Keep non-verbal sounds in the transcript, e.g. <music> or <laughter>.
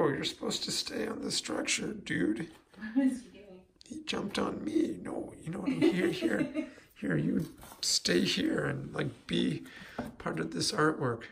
Oh, you're supposed to stay on the structure, dude. He? He jumped on me. No, you know, here, here, <laughs> here. You stay here and like be part of this artwork.